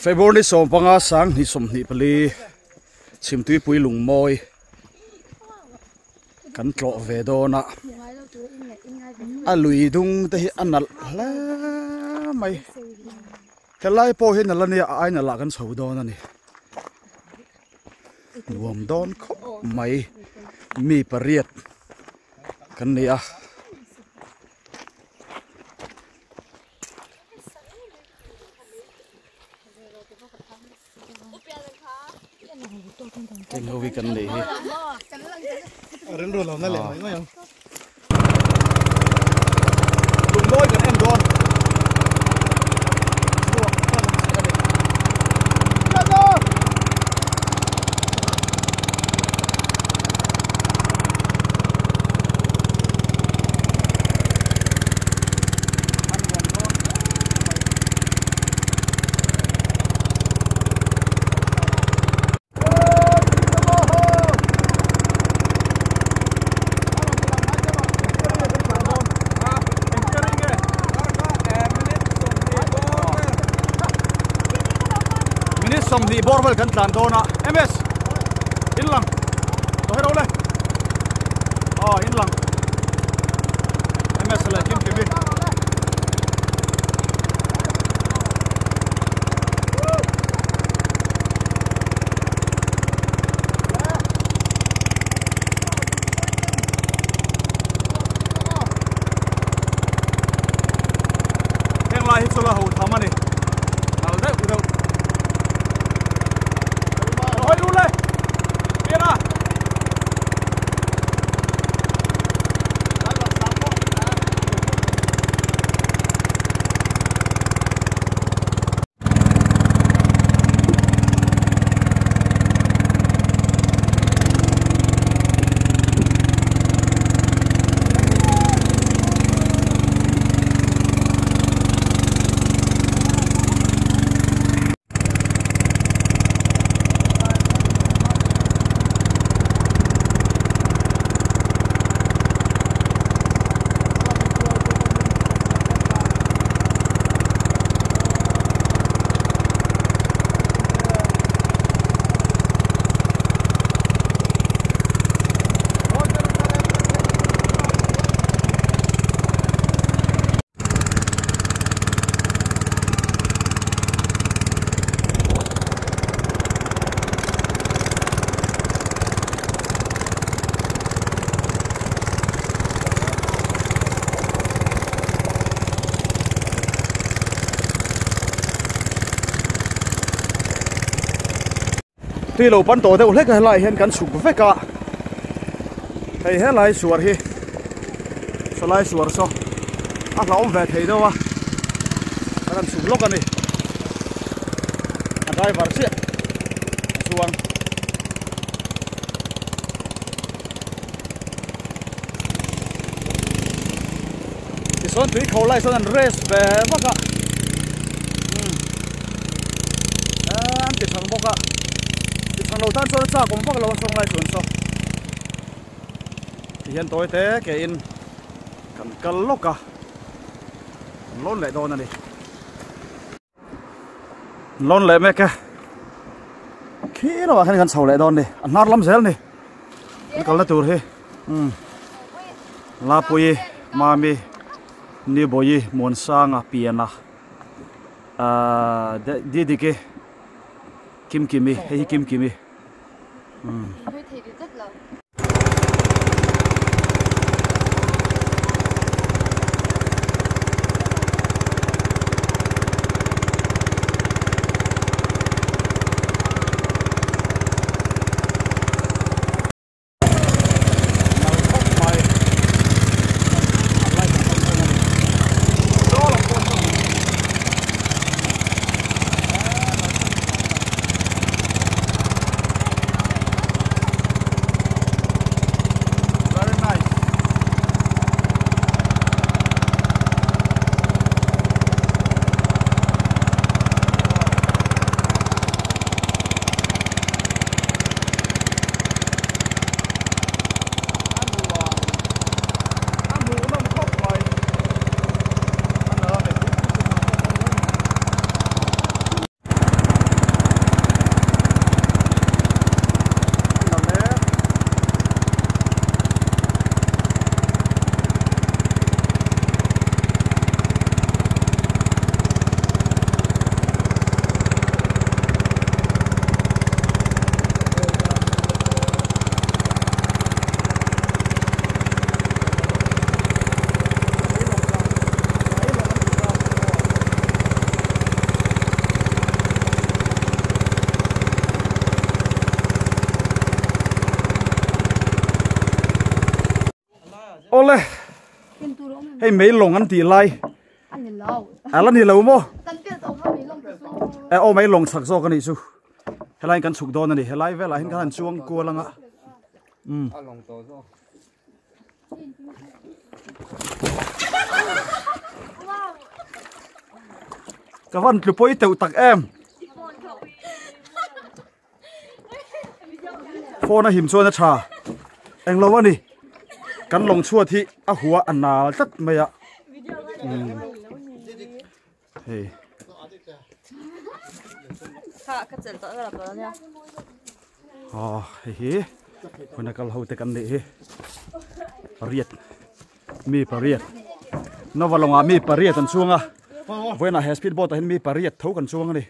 February som panga sang ni som ni pali chim tui pui lung moi kan tlo ve do na a lui dung te hi anal la mai helai po hin la ni ai na la kan chho do na ni nuam don kho mai mi pariat kan ni a cái ngô vi cần để Ren ro lo na le mai mai. dùng đôi cần em đòn som ni borwell kan tlan do na uh, ms in lang to hero le oh in lang ms le kim kim không bỏ lỡ những video hấp dẫn tuy lâu bắn tổ đâu hết cái lại hiện cắn sụp với cả. Hay hết lại suar hi so lại suar so à là ông về thấy đâu à? Cắn sụp lốc anh đi anh driver xí suang thì son tùy khẩu lại son race về vác ạ. Ừ. Anh chỉ thằng bốc ạ tan thằng đầu tiên cho nó cũng bắt đầu xong lại chuẩn so thì hiện tôi thế cái in cần cần lốc cả lôn lại đồ này đi. Lôn lại mấy cái khi nó vào cái cần sầu lại đòn này ăn nát lắm dễ này. Nó còn là tuổi thế ừ. La pui mami ni boyi mon sanga piana à đi đi cái kim kimi hay kim kimi 嗯。Hei mấy lồng ăn anh nhìn lâu. À lần thì lâu su e o mấy lồng sạc zo cái này su helai kan chuk don ani helai vela hin kan chuang ko langa um a long to zo ka van tlu poi teu tak em. Phone a him chuan a tha eng lo ani kan long chua thi a huwa anal tat maya hey. Kha ka chel to ra pa à hi hi kuna kal ho te kan ni hi pariat mi pariat no walonga mi pariat an chuanga voina he speed boat hin mi pariat tho kan chuang ni